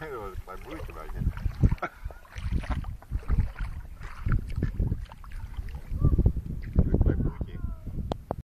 Öyle olacak. Bak bu ihtimalle.